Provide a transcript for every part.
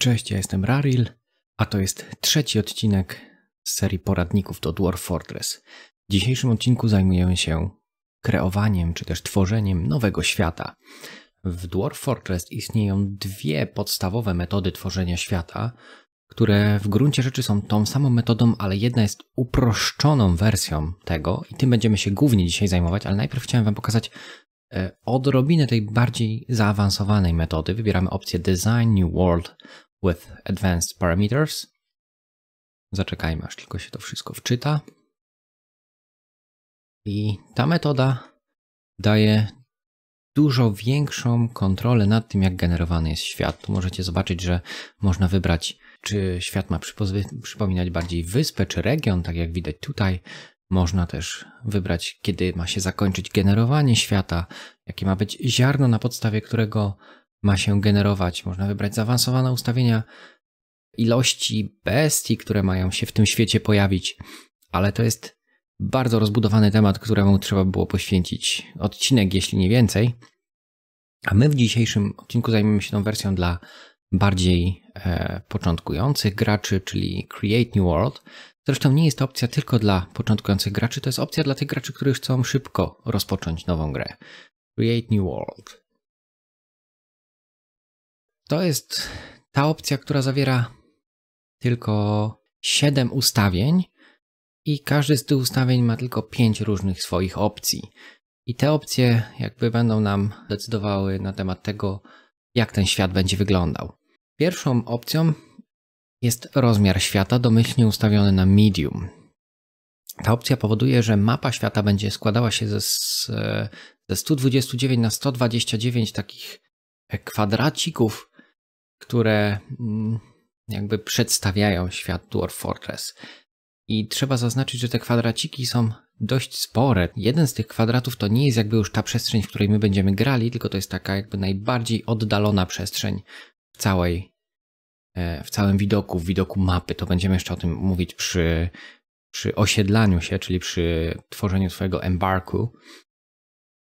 Cześć, ja jestem Raril, a to jest trzeci odcinek z serii poradników do Dwarf Fortress. W dzisiejszym odcinku zajmujemy się kreowaniem czy też tworzeniem nowego świata. W Dwarf Fortress istnieją dwie podstawowe metody tworzenia świata, które w gruncie rzeczy są tą samą metodą, ale jedna jest uproszczoną wersją tego i tym będziemy się głównie dzisiaj zajmować, ale najpierw chciałem Wam pokazać e, odrobinę tej bardziej zaawansowanej metody. Wybieramy opcję Design New World with Advanced Parameters. Zaczekajmy, aż tylko się to wszystko wczyta. I ta metoda daje dużo większą kontrolę nad tym, jak generowany jest świat. Tu możecie zobaczyć, że można wybrać, czy świat ma przypominać bardziej wyspę, czy region, tak jak widać tutaj. Można też wybrać, kiedy ma się zakończyć generowanie świata, jakie ma być ziarno, na podstawie którego ma się generować. Można wybrać zaawansowane ustawienia ilości bestii, które mają się w tym świecie pojawić, ale to jest bardzo rozbudowany temat, któremu trzeba było poświęcić odcinek, jeśli nie więcej. A my w dzisiejszym odcinku zajmiemy się tą wersją dla bardziej e, początkujących graczy, czyli Create New World. Zresztą nie jest to opcja tylko dla początkujących graczy, to jest opcja dla tych graczy, którzy chcą szybko rozpocząć nową grę. Create New World. To jest ta opcja, która zawiera tylko 7 ustawień i każdy z tych ustawień ma tylko 5 różnych swoich opcji. I te opcje jakby będą nam decydowały na temat tego, jak ten świat będzie wyglądał. Pierwszą opcją jest rozmiar świata domyślnie ustawiony na medium. Ta opcja powoduje, że mapa świata będzie składała się ze, ze 129 na 129 takich kwadracików które mm, jakby przedstawiają świat Dwarf Fortress. I trzeba zaznaczyć, że te kwadraciki są dość spore. Jeden z tych kwadratów to nie jest jakby już ta przestrzeń, w której my będziemy grali, tylko to jest taka jakby najbardziej oddalona przestrzeń w całej, e, w całym widoku, w widoku mapy. To będziemy jeszcze o tym mówić przy, przy osiedlaniu się, czyli przy tworzeniu swojego embarku.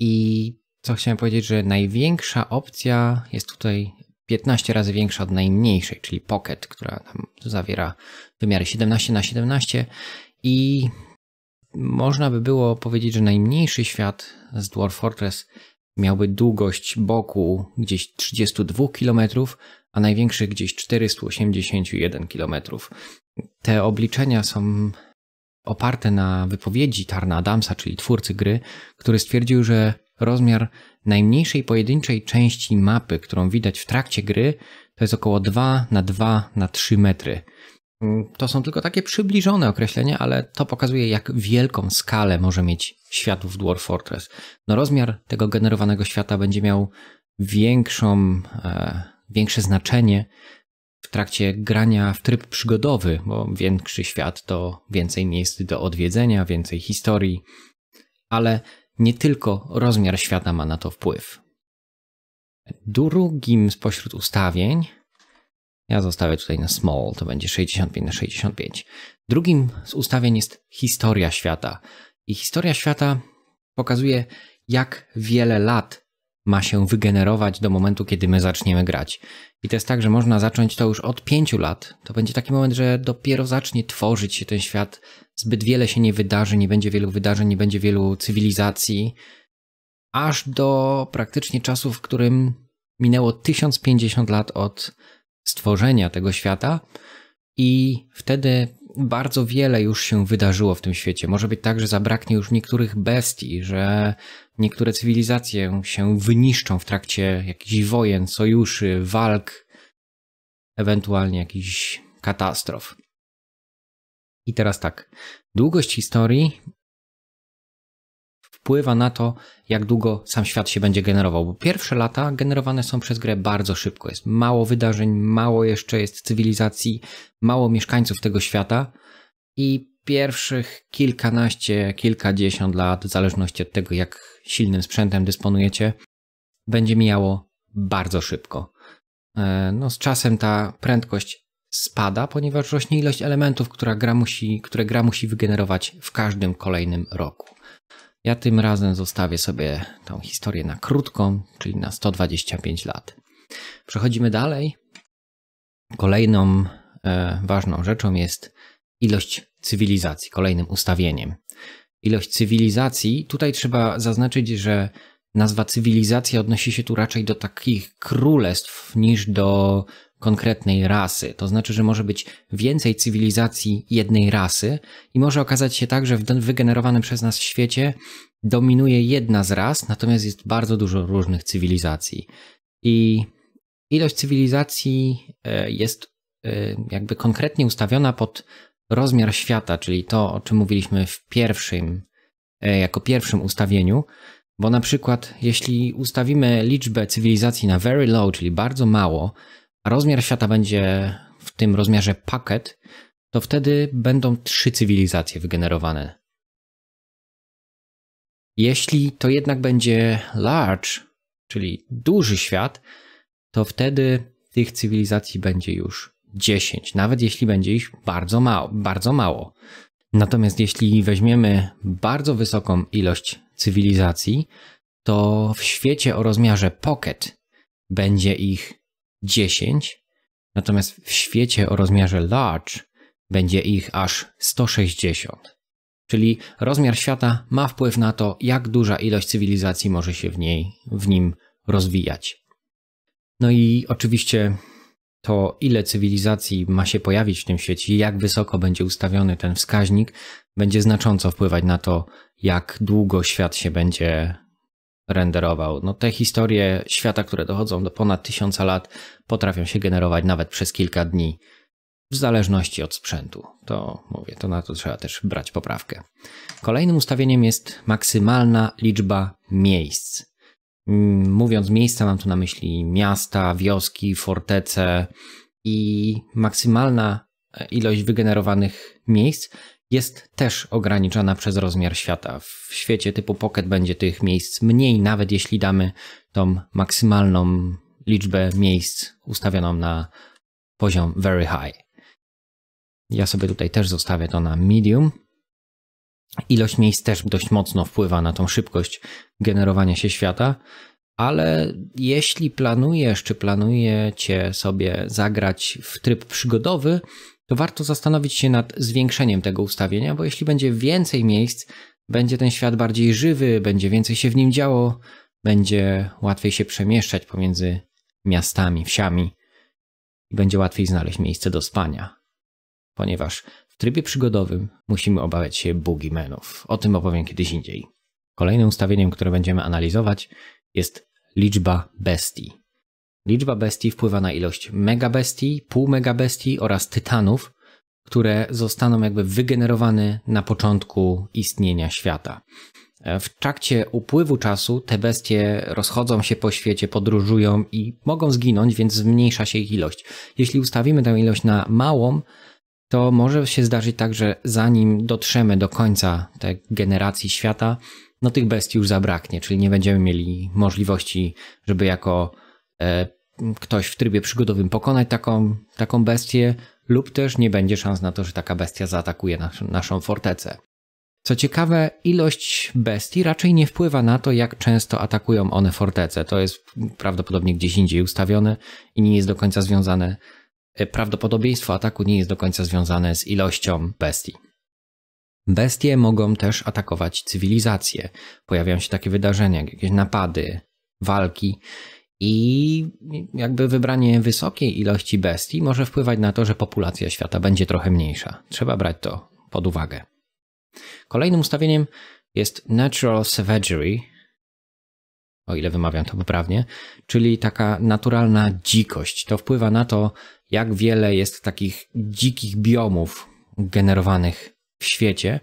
I co chciałem powiedzieć, że największa opcja jest tutaj 15 razy większa od najmniejszej, czyli Pocket, która zawiera wymiary 17 na 17 i można by było powiedzieć, że najmniejszy świat z Dwarf Fortress miałby długość boku gdzieś 32 km, a największy gdzieś 481 km. Te obliczenia są oparte na wypowiedzi Tarna Adamsa, czyli twórcy gry, który stwierdził, że rozmiar najmniejszej pojedynczej części mapy, którą widać w trakcie gry, to jest około 2 na 2 na 3 metry. Mm, to są tylko takie przybliżone określenia, ale to pokazuje, jak wielką skalę może mieć świat w Dwarf Fortress. No rozmiar tego generowanego świata będzie miał większą, e, większe znaczenie w trakcie grania w tryb przygodowy, bo większy świat to więcej miejsc do odwiedzenia, więcej historii, ale nie tylko rozmiar świata ma na to wpływ. Drugim spośród ustawień, ja zostawię tutaj na small, to będzie 65 na 65. Drugim z ustawień jest historia świata. I historia świata pokazuje, jak wiele lat ma się wygenerować do momentu, kiedy my zaczniemy grać. I to jest tak, że można zacząć to już od pięciu lat. To będzie taki moment, że dopiero zacznie tworzyć się ten świat. Zbyt wiele się nie wydarzy, nie będzie wielu wydarzeń, nie będzie wielu cywilizacji. Aż do praktycznie czasu, w którym minęło 1050 lat od stworzenia tego świata. I wtedy bardzo wiele już się wydarzyło w tym świecie. Może być tak, że zabraknie już niektórych bestii, że niektóre cywilizacje się wyniszczą w trakcie jakichś wojen, sojuszy, walk, ewentualnie jakichś katastrof. I teraz tak. Długość historii wpływa na to, jak długo sam świat się będzie generował, bo pierwsze lata generowane są przez grę bardzo szybko. Jest mało wydarzeń, mało jeszcze jest cywilizacji, mało mieszkańców tego świata i pierwszych kilkanaście, kilkadziesiąt lat, w zależności od tego, jak silnym sprzętem dysponujecie, będzie mijało bardzo szybko. E, no, z czasem ta prędkość spada, ponieważ rośnie ilość elementów, która gra musi, które gra musi wygenerować w każdym kolejnym roku. Ja tym razem zostawię sobie tą historię na krótką, czyli na 125 lat. Przechodzimy dalej. Kolejną e, ważną rzeczą jest ilość cywilizacji, kolejnym ustawieniem. Ilość cywilizacji, tutaj trzeba zaznaczyć, że nazwa cywilizacja odnosi się tu raczej do takich królestw niż do konkretnej rasy. To znaczy, że może być więcej cywilizacji jednej rasy i może okazać się tak, że w wygenerowanym przez nas świecie dominuje jedna z ras, natomiast jest bardzo dużo różnych cywilizacji. I ilość cywilizacji e, jest e, jakby konkretnie ustawiona pod rozmiar świata, czyli to, o czym mówiliśmy w pierwszym, e, jako pierwszym ustawieniu, bo na przykład jeśli ustawimy liczbę cywilizacji na very low, czyli bardzo mało, a rozmiar świata będzie w tym rozmiarze packet, to wtedy będą trzy cywilizacje wygenerowane. Jeśli to jednak będzie large, czyli duży świat, to wtedy tych cywilizacji będzie już 10, nawet jeśli będzie ich bardzo mało, bardzo mało. Natomiast jeśli weźmiemy bardzo wysoką ilość cywilizacji, to w świecie o rozmiarze pocket będzie ich 10, natomiast w świecie o rozmiarze large będzie ich aż 160. Czyli rozmiar świata ma wpływ na to, jak duża ilość cywilizacji może się w, niej, w nim rozwijać. No i oczywiście to, ile cywilizacji ma się pojawić w tym świecie, jak wysoko będzie ustawiony ten wskaźnik, będzie znacząco wpływać na to, jak długo świat się będzie renderował. No te historie świata, które dochodzą do ponad tysiąca lat, potrafią się generować nawet przez kilka dni, w zależności od sprzętu. To mówię, to na to trzeba też brać poprawkę. Kolejnym ustawieniem jest maksymalna liczba miejsc. Mm, mówiąc miejsca, mam tu na myśli miasta, wioski, fortece i maksymalna e, ilość wygenerowanych miejsc jest też ograniczona przez rozmiar świata. W świecie typu Pocket będzie tych miejsc mniej, nawet jeśli damy tą maksymalną liczbę miejsc ustawioną na poziom very high. Ja sobie tutaj też zostawię to na medium. Ilość miejsc też dość mocno wpływa na tą szybkość generowania się świata, ale jeśli planujesz, czy planujecie sobie zagrać w tryb przygodowy, to warto zastanowić się nad zwiększeniem tego ustawienia, bo jeśli będzie więcej miejsc, będzie ten świat bardziej żywy, będzie więcej się w nim działo, będzie łatwiej się przemieszczać pomiędzy miastami, wsiami i będzie łatwiej znaleźć miejsce do spania. Ponieważ trybie przygodowym musimy obawiać się boogeymanów. O tym opowiem kiedyś indziej. Kolejnym ustawieniem, które będziemy analizować jest liczba bestii. Liczba bestii wpływa na ilość megabestii, pół megabestii oraz tytanów, które zostaną jakby wygenerowane na początku istnienia świata. W trakcie upływu czasu te bestie rozchodzą się po świecie, podróżują i mogą zginąć, więc zmniejsza się ich ilość. Jeśli ustawimy tę ilość na małą, to może się zdarzyć tak, że zanim dotrzemy do końca tej generacji świata, no tych bestii już zabraknie, czyli nie będziemy mieli możliwości, żeby jako e, ktoś w trybie przygodowym pokonać taką, taką bestię, lub też nie będzie szans na to, że taka bestia zaatakuje nas, naszą fortecę. Co ciekawe, ilość bestii raczej nie wpływa na to, jak często atakują one fortece. To jest prawdopodobnie gdzieś indziej ustawione i nie jest do końca związane. E, prawdopodobieństwo ataku nie jest do końca związane z ilością bestii. Bestie mogą też atakować cywilizacje. Pojawiają się takie wydarzenia, jak jakieś napady, walki i jakby wybranie wysokiej ilości bestii może wpływać na to, że populacja świata będzie trochę mniejsza. Trzeba brać to pod uwagę. Kolejnym ustawieniem jest Natural Savagery, o ile wymawiam to poprawnie, czyli taka naturalna dzikość. To wpływa na to, jak wiele jest takich dzikich biomów generowanych w świecie,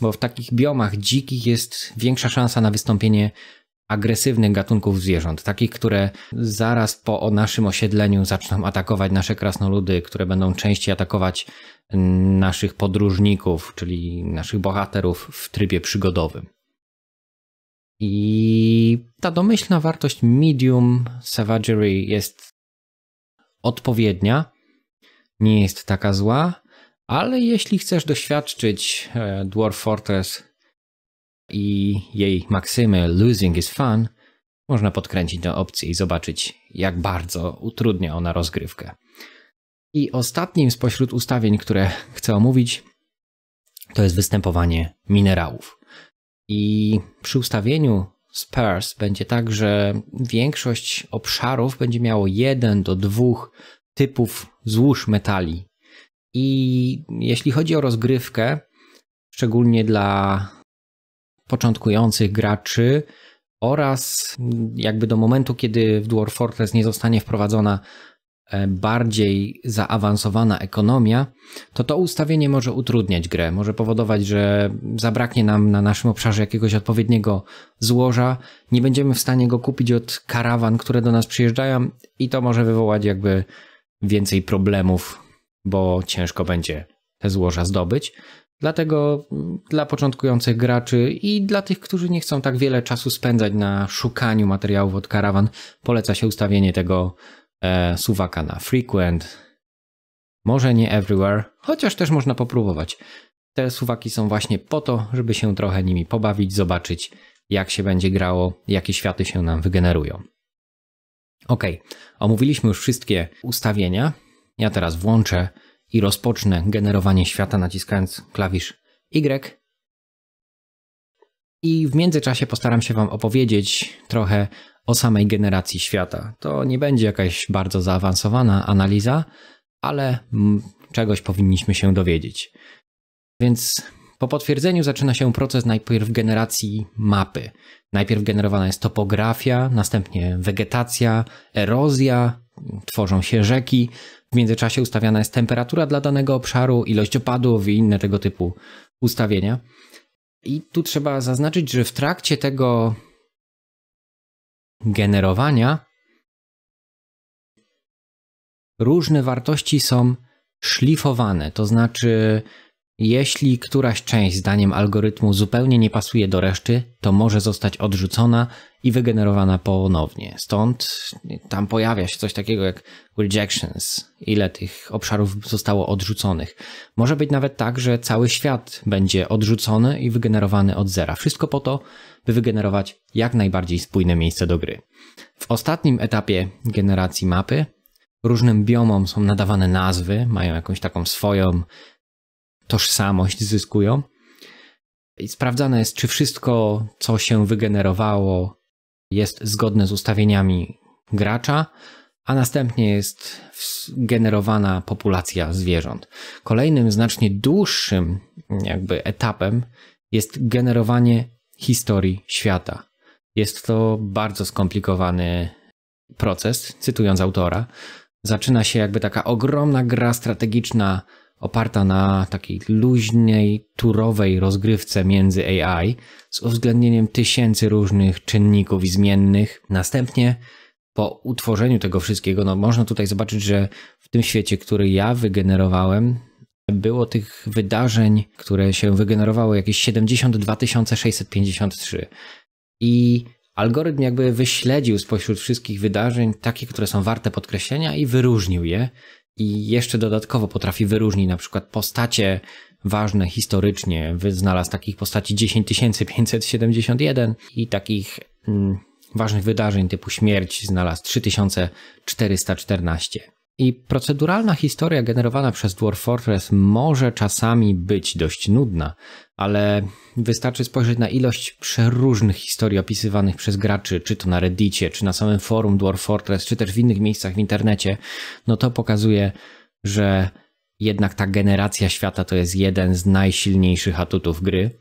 bo w takich biomach dzikich jest większa szansa na wystąpienie agresywnych gatunków zwierząt, takich, które zaraz po naszym osiedleniu zaczną atakować nasze krasnoludy, które będą częściej atakować naszych podróżników, czyli naszych bohaterów w trybie przygodowym. I ta domyślna wartość medium savagery jest odpowiednia, nie jest taka zła, ale jeśli chcesz doświadczyć e, Dwarf Fortress i jej maksymy Losing is fun, można podkręcić tę opcję i zobaczyć, jak bardzo utrudnia ona rozgrywkę. I ostatnim spośród ustawień, które chcę omówić, to jest występowanie minerałów. I przy ustawieniu sparse będzie tak, że większość obszarów będzie miało jeden do dwóch typów złóż metali. I jeśli chodzi o rozgrywkę, szczególnie dla początkujących graczy oraz jakby do momentu, kiedy w Dwarf Fortress nie zostanie wprowadzona bardziej zaawansowana ekonomia, to to ustawienie może utrudniać grę, może powodować, że zabraknie nam na naszym obszarze jakiegoś odpowiedniego złoża, nie będziemy w stanie go kupić od karawan, które do nas przyjeżdżają i to może wywołać jakby więcej problemów, bo ciężko będzie te złoża zdobyć. Dlatego dla początkujących graczy i dla tych, którzy nie chcą tak wiele czasu spędzać na szukaniu materiałów od karawan, poleca się ustawienie tego e, suwaka na frequent. Może nie everywhere, chociaż też można popróbować. Te suwaki są właśnie po to, żeby się trochę nimi pobawić, zobaczyć jak się będzie grało, jakie światy się nam wygenerują. Ok, omówiliśmy już wszystkie ustawienia. Ja teraz włączę i rozpocznę generowanie świata naciskając klawisz Y. I w międzyczasie postaram się Wam opowiedzieć trochę o samej generacji świata. To nie będzie jakaś bardzo zaawansowana analiza, ale czegoś powinniśmy się dowiedzieć. Więc po potwierdzeniu zaczyna się proces najpierw generacji mapy. Najpierw generowana jest topografia, następnie wegetacja, erozja, tworzą się rzeki, w międzyczasie ustawiana jest temperatura dla danego obszaru, ilość opadów i inne tego typu ustawienia. I tu trzeba zaznaczyć, że w trakcie tego generowania różne wartości są szlifowane, to znaczy jeśli któraś część zdaniem algorytmu zupełnie nie pasuje do reszty, to może zostać odrzucona i wygenerowana ponownie. Stąd tam pojawia się coś takiego jak rejections, ile tych obszarów zostało odrzuconych. Może być nawet tak, że cały świat będzie odrzucony i wygenerowany od zera. Wszystko po to, by wygenerować jak najbardziej spójne miejsce do gry. W ostatnim etapie generacji mapy różnym biomom są nadawane nazwy, mają jakąś taką swoją tożsamość zyskują. I sprawdzane jest, czy wszystko, co się wygenerowało, jest zgodne z ustawieniami gracza, a następnie jest generowana populacja zwierząt. Kolejnym, znacznie dłuższym jakby etapem jest generowanie historii świata. Jest to bardzo skomplikowany proces, cytując autora. Zaczyna się jakby taka ogromna gra strategiczna oparta na takiej luźnej, turowej rozgrywce między AI z uwzględnieniem tysięcy różnych czynników i zmiennych. Następnie po utworzeniu tego wszystkiego, no można tutaj zobaczyć, że w tym świecie, który ja wygenerowałem, było tych wydarzeń, które się wygenerowały jakieś 72 653. I algorytm jakby wyśledził spośród wszystkich wydarzeń takie, które są warte podkreślenia i wyróżnił je i jeszcze dodatkowo potrafi wyróżnić na przykład postacie ważne historycznie. Znalazł takich postaci 10571 i takich mm, ważnych wydarzeń typu śmierć znalazł 3414. I proceduralna historia generowana przez Dwarf Fortress może czasami być dość nudna, ale wystarczy spojrzeć na ilość przeróżnych historii opisywanych przez graczy, czy to na Reddicie, czy na samym forum Dwarf Fortress, czy też w innych miejscach w internecie, no to pokazuje, że jednak ta generacja świata to jest jeden z najsilniejszych atutów gry,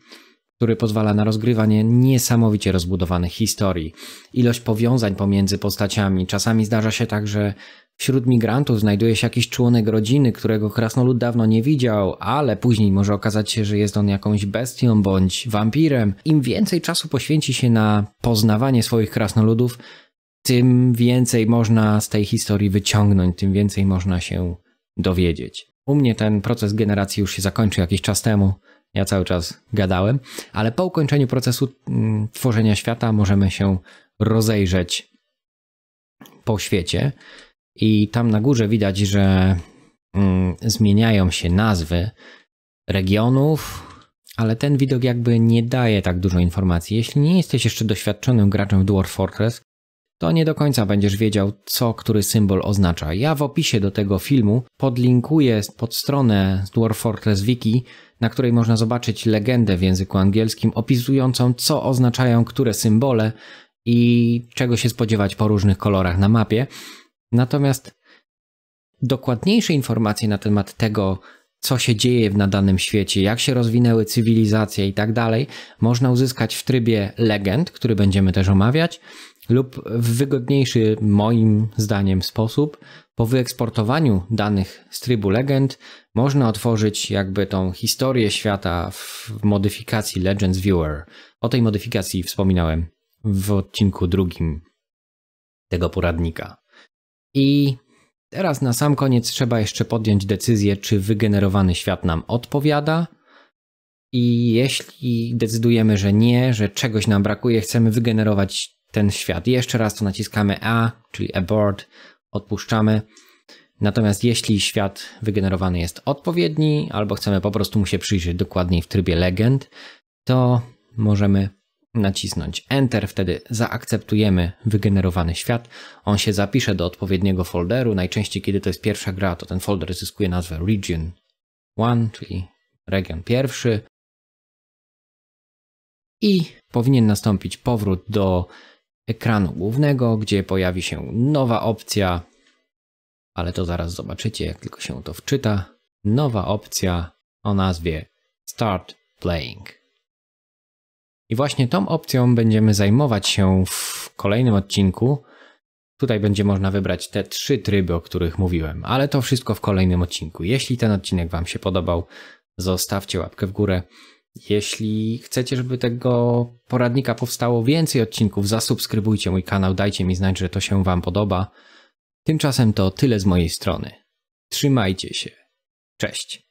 który pozwala na rozgrywanie niesamowicie rozbudowanych historii. Ilość powiązań pomiędzy postaciami. Czasami zdarza się tak, że Wśród migrantów znajduje się jakiś członek rodziny, którego krasnolud dawno nie widział, ale później może okazać się, że jest on jakąś bestią bądź wampirem. Im więcej czasu poświęci się na poznawanie swoich krasnoludów, tym więcej można z tej historii wyciągnąć, tym więcej można się dowiedzieć. U mnie ten proces generacji już się zakończył jakiś czas temu. Ja cały czas gadałem, ale po ukończeniu procesu mm, tworzenia świata możemy się rozejrzeć po świecie i tam na górze widać, że mm, zmieniają się nazwy regionów, ale ten widok jakby nie daje tak dużo informacji. Jeśli nie jesteś jeszcze doświadczonym graczem w Dwarf Fortress, to nie do końca będziesz wiedział, co który symbol oznacza. Ja w opisie do tego filmu podlinkuję pod stronę z Dwarf Fortress Wiki, na której można zobaczyć legendę w języku angielskim opisującą, co oznaczają które symbole i czego się spodziewać po różnych kolorach na mapie. Natomiast dokładniejsze informacje na temat tego, co się dzieje na danym świecie, jak się rozwinęły cywilizacje i tak dalej, można uzyskać w trybie legend, który będziemy też omawiać, lub w wygodniejszy, moim zdaniem, sposób. Po wyeksportowaniu danych z trybu legend można otworzyć jakby tą historię świata w modyfikacji Legends Viewer. O tej modyfikacji wspominałem w odcinku drugim tego poradnika. I teraz na sam koniec trzeba jeszcze podjąć decyzję, czy wygenerowany świat nam odpowiada. I jeśli decydujemy, że nie, że czegoś nam brakuje, chcemy wygenerować ten świat. Jeszcze raz to naciskamy A, czyli abort, odpuszczamy. Natomiast jeśli świat wygenerowany jest odpowiedni, albo chcemy po prostu mu się przyjrzeć dokładniej w trybie legend, to możemy nacisnąć Enter, wtedy zaakceptujemy wygenerowany świat. On się zapisze do odpowiedniego folderu. Najczęściej, kiedy to jest pierwsza gra, to ten folder zyskuje nazwę Region 1, czyli region pierwszy. I powinien nastąpić powrót do ekranu głównego, gdzie pojawi się nowa opcja, ale to zaraz zobaczycie, jak tylko się to wczyta. Nowa opcja o nazwie Start Playing. I właśnie tą opcją będziemy zajmować się w kolejnym odcinku. Tutaj będzie można wybrać te trzy tryby, o których mówiłem, ale to wszystko w kolejnym odcinku. Jeśli ten odcinek Wam się podobał, zostawcie łapkę w górę. Jeśli chcecie, żeby tego poradnika powstało więcej odcinków, zasubskrybujcie mój kanał, dajcie mi znać, że to się Wam podoba. Tymczasem to tyle z mojej strony. Trzymajcie się. Cześć.